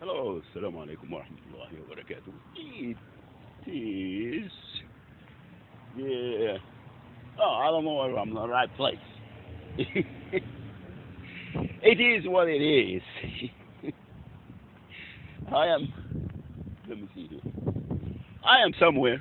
Hello, Assalamu alaikum wa rahmatullahi wa barakatuh. It is, yeah, oh, I don't know if I'm in the right place. it is what it is. I am, let me see here. I am somewhere,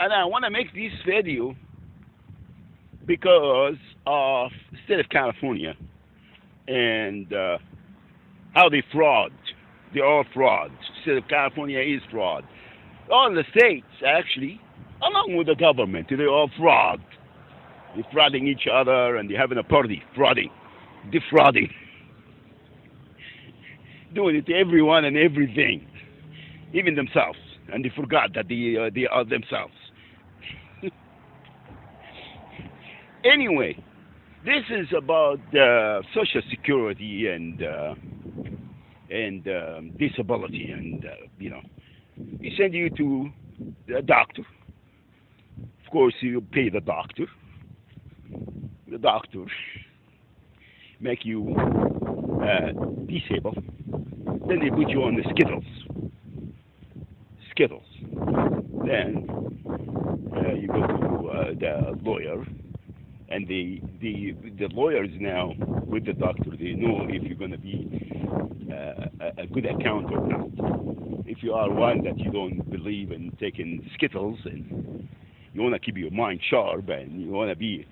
and I want to make this video because of state of California and uh, how they fraud. They're all fraud. State of California is fraud. All the states, actually, along with the government, they're all fraud. They're frauding each other and they're having a party, frauding, defrauding, doing it to everyone and everything, even themselves. And they forgot that they, uh, they are themselves. anyway, this is about uh, Social Security and uh, and um, disability, and uh, you know, he send you to a doctor. Of course, you pay the doctor. The doctor make you uh, disabled. Then they put you on the Skittles. Skittles. Then uh, you go to uh, the lawyer and the the the lawyers now with the doctor they know if you're going to be uh, a, good account or not. If you are one that you don't believe in taking skittles and you want to keep your mind sharp and you want to be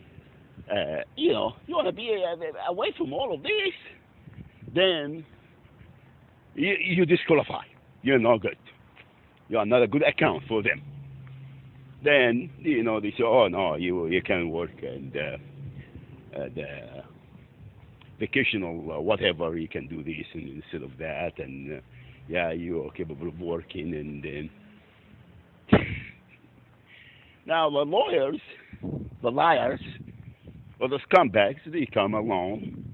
uh, you know you want to be uh, away from all of this, then you, you disqualify. You're not good. You are not a good account for them then you know they say, oh no, you you can work and uh, uh, the vocational uh, whatever you can do this and instead of that, and uh, yeah, you are capable of working and then. now the lawyers, the liars, or the scumbags, they come along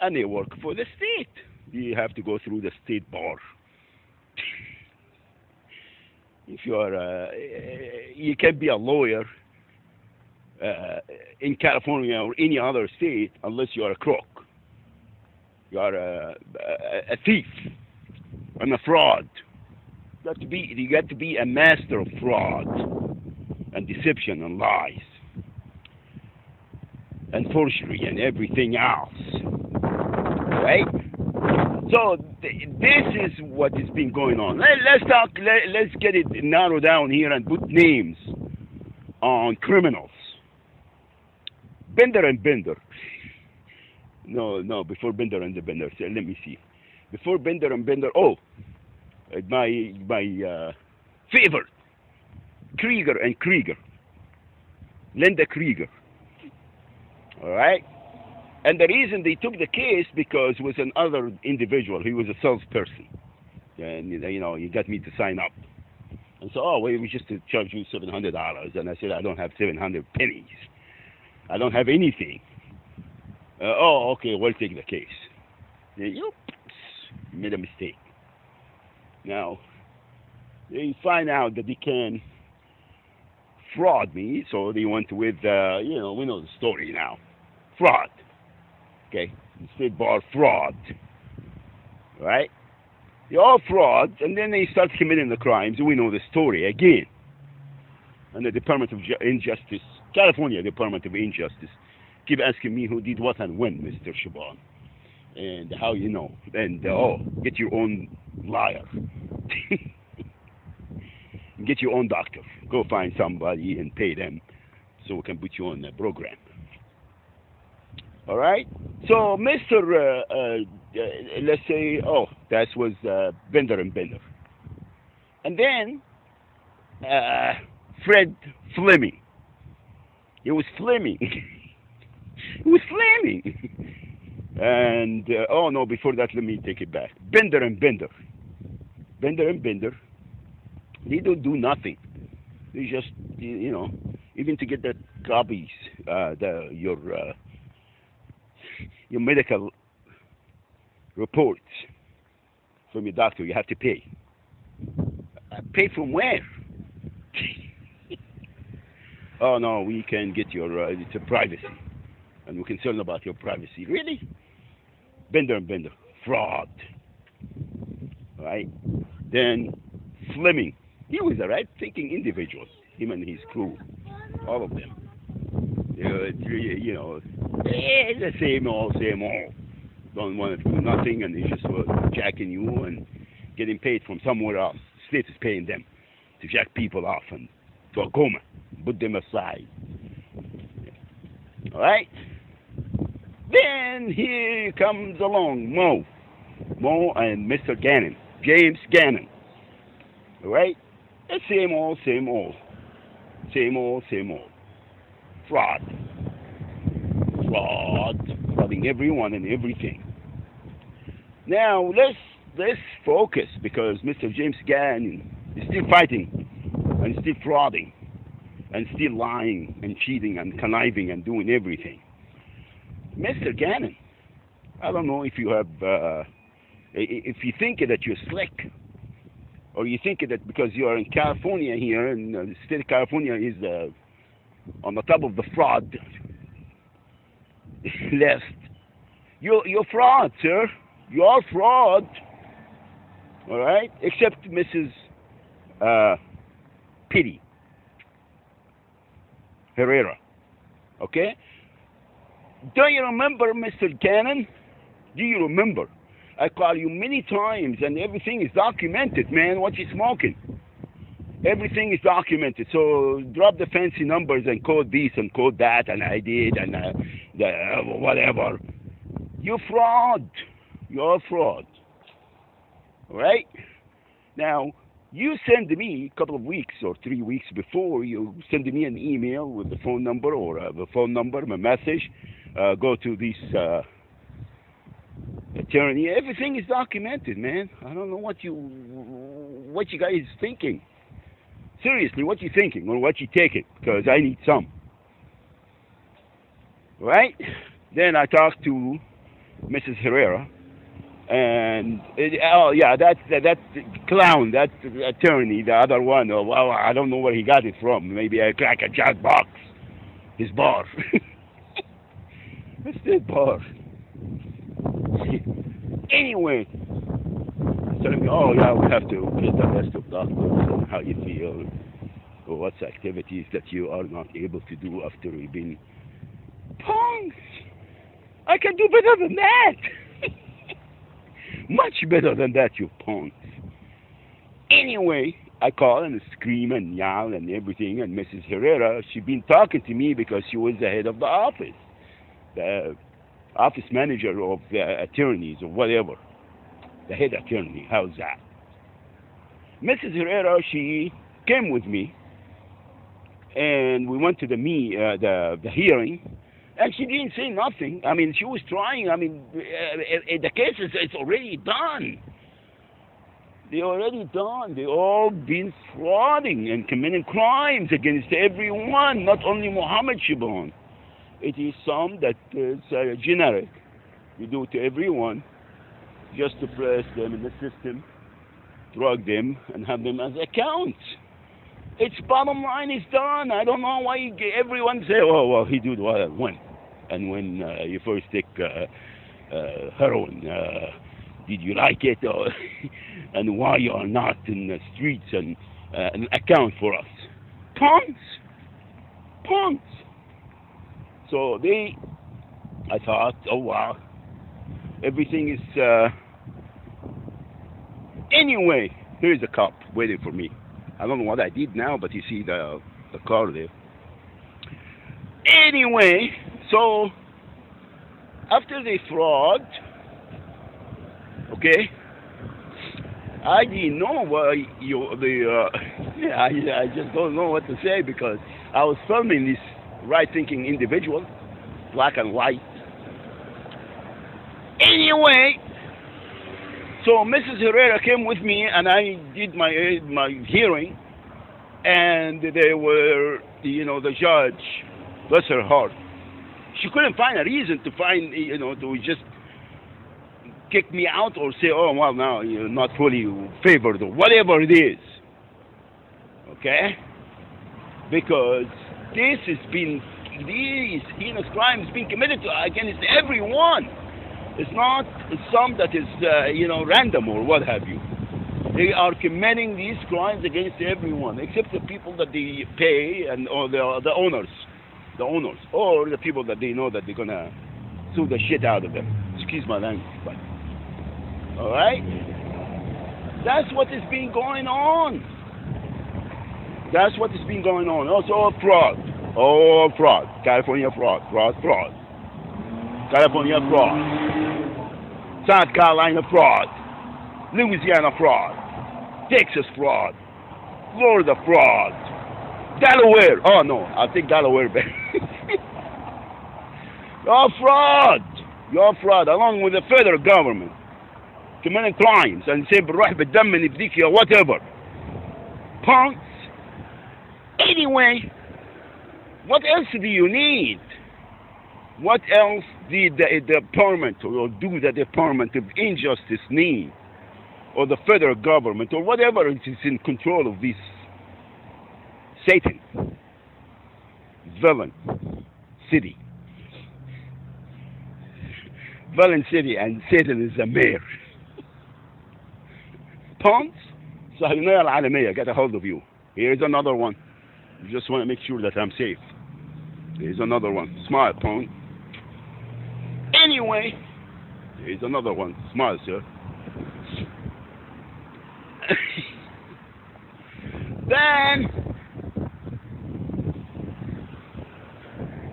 and they work for the state. You have to go through the state bar if you are uh, you can be a lawyer uh, in California or any other state unless you are a crook. You are a, a, a thief and a fraud. You got to be you got to be a master of fraud and deception and lies and forgery and everything else. Right? So th- this is what has been going on. Let, us talk. Let, let's get it narrowed down here and put names on criminals. Bender and Bender. No, no. Before Bender and the Bender. So let me see. Before Bender and Bender. Oh, my my uh, favorite. Krieger and Krieger. Linda Krieger. All right. And the reason they took the case because it was another individual. He was a salesperson, and you know he got me to sign up. And so, oh, well, we just to charge you seven hundred dollars. And I said, I don't have seven hundred pennies. I don't have anything. Uh, oh, okay, we'll take the case. You made a mistake. Now they find out that they can fraud me, so they went with, uh, you know, we know the story now, fraud okay, state bar fraud, right? They're all frauds, and then they start committing the crimes, and we know the story again. And the Department of Injustice, California Department of Injustice, keep asking me who did what and when, Mr. Shaban, and how you know, and uh, oh, get your own liar. get your own doctor. Go find somebody and pay them so we can put you on the program. All right. So, Mr. Uh, uh, uh, let's say, oh, that was uh, Bender and Bender. And then uh, Fred Fleming. It was Fleming. it was Fleming. and, uh, oh no, before that, let me take it back. Bender and Bender. Bender and Bender. They don't do nothing. They just, you know, even to get the copies, the your your medical report from your doctor, you have to pay. Uh, pay from where? oh no, we can get your uh, it's a privacy, and we're concerned about your privacy. Really? Bender and Bender, fraud. right? Then Fleming, he was a right-thinking individual, him and his crew, all of them. You know, you know, it's the same old, same old. Don't want to do nothing, and they just uh, jacking you and getting paid from somewhere else. State is paying them to jack people off and to a coma, put them aside. All right. Then here comes along Mo, Mo and Mr. Gannon, James Gannon. All right. The same old, same old, same old, same old. Fraud, fraud, frauding everyone and everything. Now let's let's focus because Mr. James Gannon is still fighting and still frauding and still lying and cheating and conniving and doing everything. Mr. Gannon, I don't know if you have, uh, if you think that you're slick, or you think that because you are in California here, and uh, the state of California is uh, on the top of the fraud list, you're, you're fraud, sir. You are fraud. All right? Except Mrs. Uh, Pity. Herrera. Okay? Do you remember Mr. Gannon? Do you remember? I call you many times and everything is documented, man, what you smoking. Everything is documented. So drop the fancy numbers and code this and code that and I did and uh, the, uh, whatever. You're fraud. You're fraud. Right? Now, you send me a couple of weeks or three weeks before you send me an email with the phone number or uh, the phone number, my message. Uh, go to this uh, attorney. Everything is documented, man. I don't know what you what you guys thinking. Seriously, what you thinking or what you taking? Because I need some. Right? Then I talked to Mrs. Herrera and it, oh yeah, that that, that clown, that attorney, the other one. Oh, well, I don't know where he got it from. Maybe a crack a jack box, his bar. What's that bar? anyway, telling me, oh yeah, we have to get the list of doctors and how you feel, or what's activities that you are not able to do after you've been punks. I can do better than that. Much better than that, you punks. Anyway, I call and scream and yell and everything, and Mrs. Herrera, she been talking to me because she was the head of the office, the office manager of the attorneys or whatever, the head attorney. How's that? Mrs. Herrera, she came with me, and we went to the me uh, the the hearing, and she didn't say nothing. I mean, she was trying. I mean, uh, uh, the case is it's already done. They already done. They all been frauding and committing crimes against everyone, not only Mohammed Shaban. It is some that is uh, generic. You do it to everyone just to place them in the system, drug them, and have them as accounts. Its bottom line is done. I don't know why everyone say, "Oh, well, he did what when." and when uh, you first take uh, uh, heroin, did you like it, or and why you are not in the streets and, and account for us? Punks, punks. So they, I thought, oh wow, everything is. Anyway, here's a cop waiting for me. I don't know what I did now, but you see the the car there. Anyway, so, after the fraud, okay, I didn't know what you, the, uh, I, I just don't know what to say because I was filming this right-thinking individual, black and white. Anyway, so Mrs. Herrera came with me and I did my my hearing, and they were, you know, the judge, bless her heart, she couldn't find a reason to find, you know, to just kick me out or say, oh, well, now you're not fully favored or whatever it is. Okay? Because this has been, these heinous crimes being committed against everyone. It's not some that is, uh, you know, random or what have you. They are committing these crimes against everyone, except the people that they pay and or the the owners, the owners, or the people that they know that they're gonna sue the shit out of them. Excuse my language, but all right. That's what has been going on. That's what has been going on. Also, fraud. All fraud. California fraud. Fraud, fraud. California fraud. South Carolina fraud. Louisiana fraud. Texas fraud. Florida fraud. Delaware. Oh, no. I think Delaware better. You're fraud. You're fraud, along with the federal government. Committing crimes and say بنروح بالدم نفديك يا whatever. Punks. Anyway, what else do you need? What else the, the, the department or do the department of injustice need or the federal government or whatever is in control of this Satan villain city. Villain city and Satan is the mayor. Pons, Sahinaya Al-Alamiyah, get a hold of you. Here's another one. You just want to make sure that I'm safe. Here's another one. Smile, Pons. Anyway, here's another one. Smile, sir. then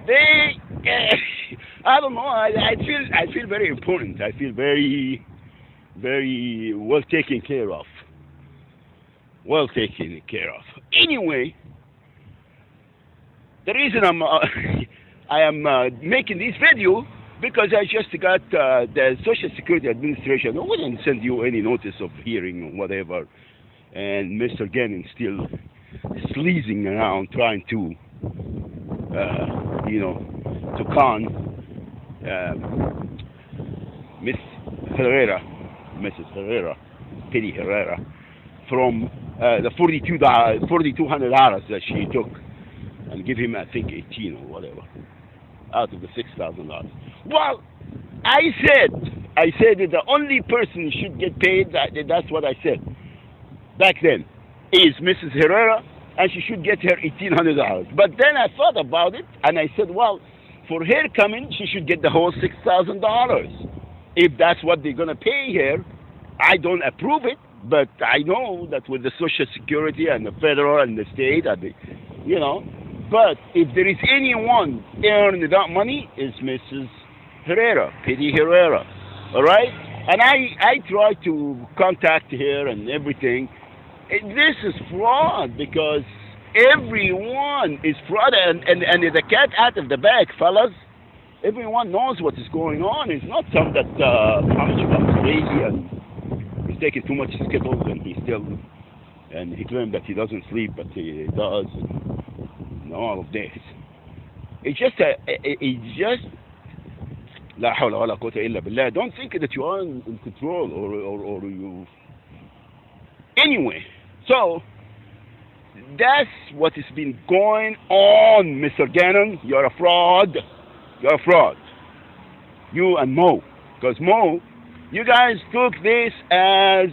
they, I don't know. I, I feel I feel very important. I feel very, very well taken care of. Well taken care of. Anyway, the reason I'm uh, I am uh, making this video because I just got uh, the Social Security Administration. Wouldn't send you any notice of hearing or whatever, and Mr. Gannon still sleazing around trying to, uh, you know, to con uh, Miss Herrera, Mrs. Herrera, Penny Herrera, from uh, the 42 $4,200 that she took and give him, I think, 18 or whatever, out of the $6,000. Well, I said, I said that the only person should get paid, that, that's what I said back then, is Mrs. Herrera, and she should get her $1,800. But then I thought about it, and I said, well, for her coming, she should get the whole $6,000. If that's what they're going to pay her, I don't approve it, but I know that with the Social Security and the federal and the state, and the, you know, but if there is anyone earning that money, is Mrs. Herrera, Petty Herrera. All right? And I, I try to contact her and everything. This is fraud because everyone is fraud and, and, and the cat out of the bag, fellas. Everyone knows what is going on. It's not some that uh, Muhammad becomes lazy and he's taking too much Skittles and he still, and he claims that he doesn't sleep, but he does And all of this. It's just a, it's just لا حول ولا قوة إلا بالله. Don't think that you are in, in control or, or, or you. Anyway, so that's what has been going on, Mr. Gannon. You're a fraud. You're a fraud. You and Mo. Because Mo, you guys took this as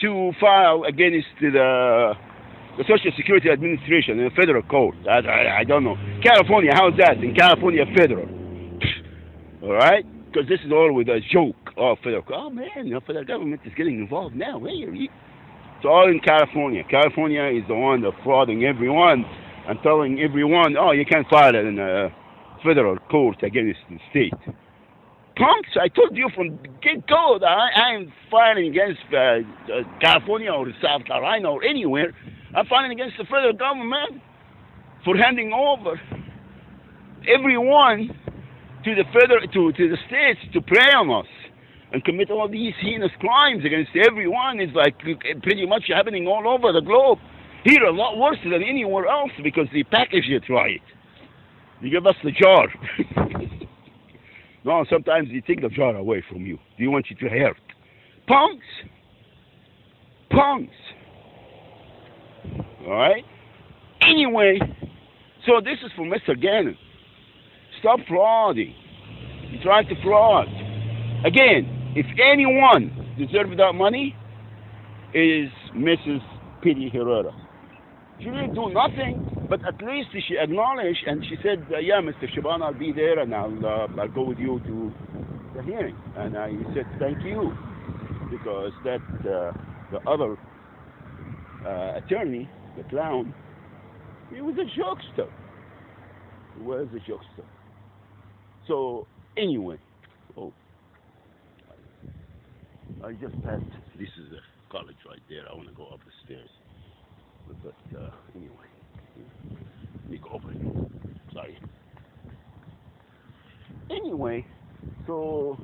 to file against the the Social Security Administration in the federal court. I, I, I don't know. California, how's that? In California, federal. All right? Because this is all with a joke. Oh, federal. Oh, man, the federal government is getting involved now. Hey, it's all in California. California is the one that's frauding everyone and telling everyone, oh, you can't file it in a federal court against the state. Punks, I told you from get go that I, I'm filing against uh, uh, California or South Carolina or anywhere. I'm fighting against the federal government for handing over everyone to the federal to, to the states to prey on us and commit all these heinous crimes against everyone is like eh, pretty much happening all over the globe. Here a lot worse than anywhere else because they package it right. You give us the jar. no, sometimes they take the jar away from you. They want you to hurt. Punks. Punks. All right? Anyway, so this is for Mr. Gannon. Stop frauding. You're trying to fraud. Again, if anyone deserves that money, is Mrs. Pidi Herrera. She didn't do nothing, but at least she acknowledged and she said, uh, "Yeah, Mr. Shaban, I'll be there and I'll uh, I'll go with you to the hearing." And I said, "Thank you," because that uh, the other uh, attorney, the clown, he was a jokester. He was a jokester. So anyway, oh, I just passed. This is a college right there. I want to go up the stairs, but uh, anyway, let me go over. here. Sorry. Anyway, so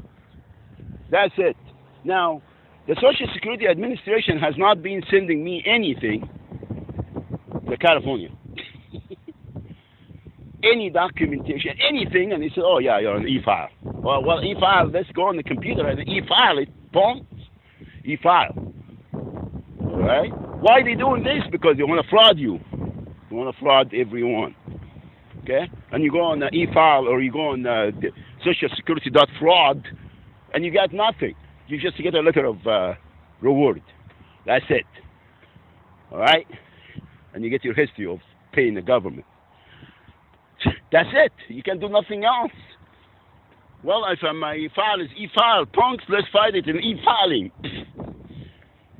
that's it. Now, the Social Security Administration has not been sending me anything to California. Any documentation, anything, and they said, oh yeah, you're an e-file. Well, well, e-file, let's go on the computer and e-file it, boom, e-file. All right? Why are they doing this? Because they want to fraud you. They want to fraud everyone. Okay? And you go on the e-file or you go on uh, the social security dot fraud and you get nothing. You just get a letter of uh, reward. That's it. All right? And you get your history of paying the government. That's it. You can do nothing else. Well, if uh, my file is e-file, punks, let's fight it in e-filing.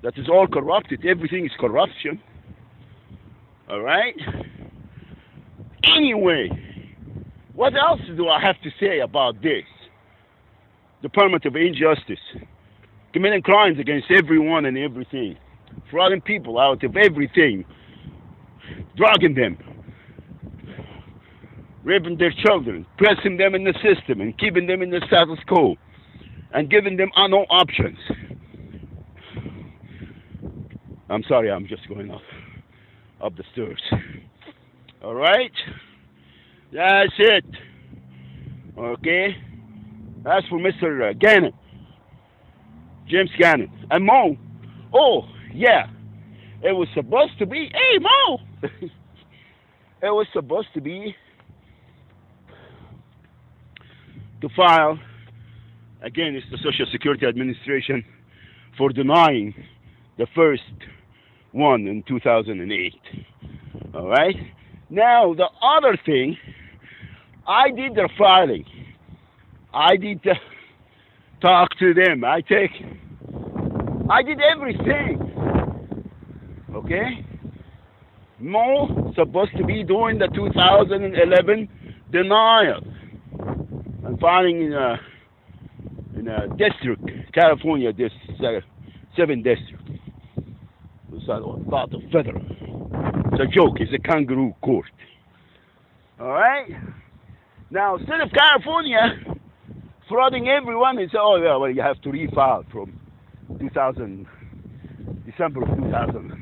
That is all corrupted. Everything is corruption. All right? Anyway, what else do I have to say about this? The of injustice, committing crimes against everyone and everything, frauding people out of everything, drugging them, raping their children, pressing them in the system and keeping them in the status quo, and giving them no options. I'm sorry, I'm just going up, up the stairs. All right? That's it. Okay? That's for Mr. Uh, Gannon. James Gannon. And Mo. Oh, yeah. It was supposed to be. Hey, Mo! it was supposed to be to file against the Social Security Administration for denying the first one in 2008. All right? Now, the other thing, I did the filing. I did the talk to them. I take, I did everything. Okay? Mo supposed to be doing the 2011 denial and filing in a in a district, California, this uh, seven district. It's about the federal. It's a joke. It's a kangaroo court. All right. Now, instead of California frauding everyone, and say, "Oh yeah, well, you have to refile from 2000 December of 2011."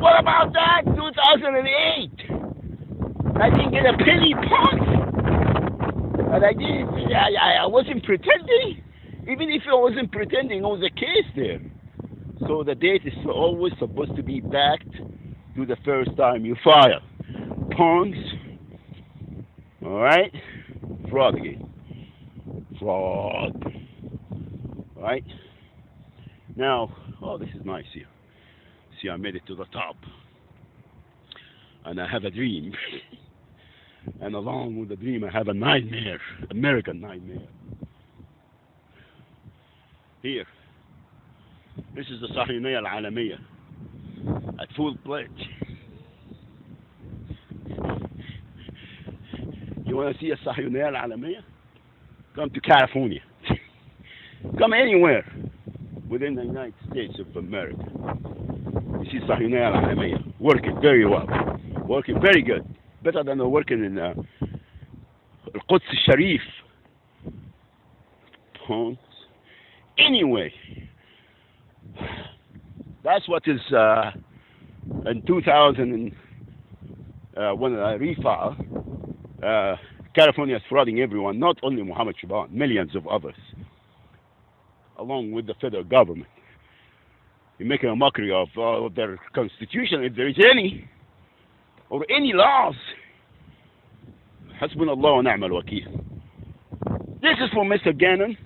What about that? 2008. I didn't get a penny punch, and I didn't. I, I, I wasn't pretending. Even if I wasn't pretending, it was a case there. So the date is always supposed to be backed to the first time you file. Punks. All right? Fraud again. Fraud. All right? Now, oh, this is nice here. See, I made it to the top. And I have a dream. and along with the dream, I have a nightmare, American nightmare. Here. This is the صهيونية العالمية at full pledge. You want to see a صهيونية العالمية? Come to California. Come anywhere within the United States of America. this is Sahinaya Al working very well, working very good, better than working in the Al-Quds Sharif. Anyway, that's what is uh, in 2000 uh, when I refile. Uh, California is flooding everyone, not only Muhammad Shaban, millions of others along with the federal government. You're making a mockery of uh, their constitution, if there is any, or any laws. This is for Mr. Gannon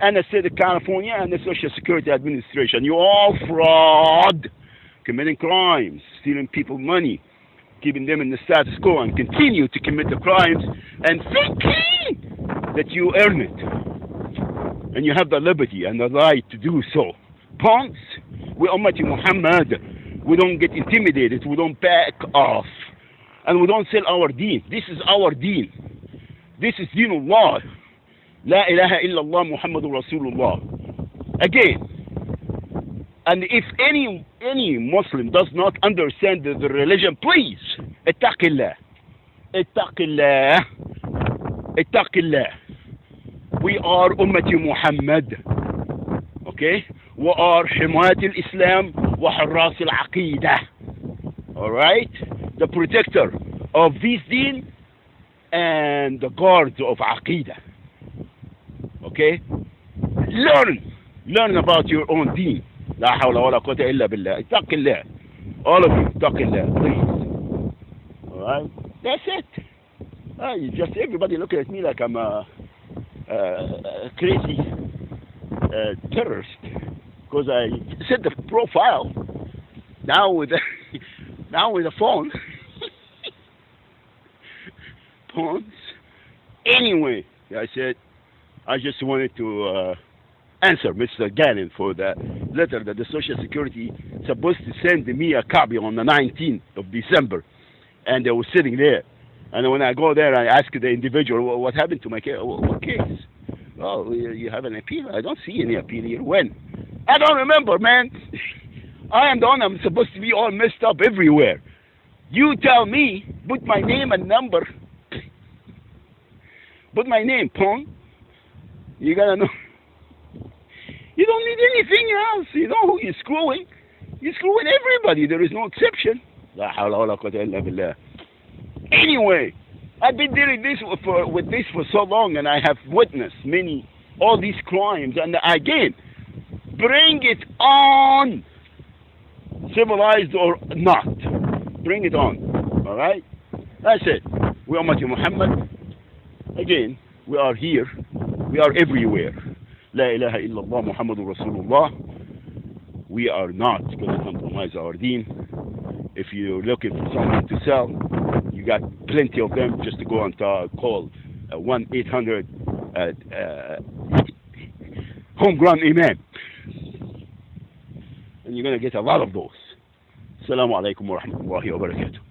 and the state of California and the Social Security Administration. You're all fraud, committing crimes, stealing people money, keeping them in the status quo, and continue to commit the crimes and thinking that you earn it and you have the liberty and the right to do so. Punks, we are Muhammad, we don't get intimidated, we don't back off, and we don't sell our deen. This is our deen. This is deen Allah. La ilaha illallah Muhammadur Rasulullah. Again, and if any any Muslim does not understand the, the religion, please, ittaqillah, ittaqillah, ittaqillah We are Ummati Muhammad. Okay? وار حماة الإسلام وحراس العقيدة. Alright? The protector of this deen and the guards of Aqidah. Okay? Learn. Learn about your own deen. لا حول ولا قوة إلا بالله. اتق الله. All of you, اتق الله, please. Alright? That's it. Uh, you just everybody looking at me like I'm a, a, a crazy uh, terrorist because I set the profile now with the, now with the phone. Phones. Anyway, I said I just wanted to uh, answer Mr. Gannon for the letter that the Social Security supposed to send me a copy on the 19th of December, and they were sitting there. And when I go there, I ask the individual, well, what happened to my case? What case? Oh, you have an appeal? I don't see any appeal here. When? I don't remember, man. I am the one I'm supposed to be all messed up everywhere. You tell me, put my name and number. Put my name, Pong. You gotta know. You don't need anything else. You know who you're screwing. You're screwing everybody. There is no exception. Anyway, I've been dealing this for, with this for so long, and I have witnessed many all these crimes. And again, bring it on, civilized or not. Bring it on. All right. That's it. We are Muhammad. Again, we are here. We are everywhere. La ilaha illallah Muhammadur Rasulullah. We are not going to compromise our deen. If you're looking for someone to sell, you got plenty of them just to go and uh, call uh, 1 800 uh, uh, homegrown imam. And you're going to get a lot of those. Assalamu alaikum wa rahmatullahi wa barakatuh.